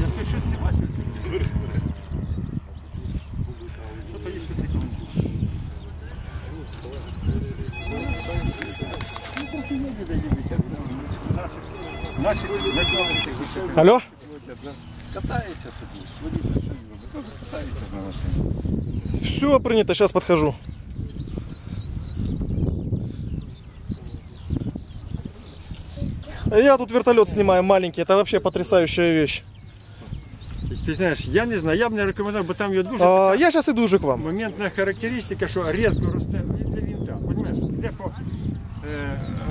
Я ще щось не бачив сьогодні. Наші знайомі Алло? Катається собі, водитель. Все принято, сейчас подхожу. Я тут вертолет снимаю маленький, это вообще потрясающая вещь. Ти знаєш, я не знаю, я б не рекомендував, бо там є дуже А, я сейчас иду уже к вам. моментна характеристика, що різко росте він для вінта. Понимаєш, йде по, е,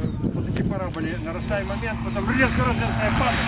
е, по такій параболі наростає момент, потім різко рознесає падає.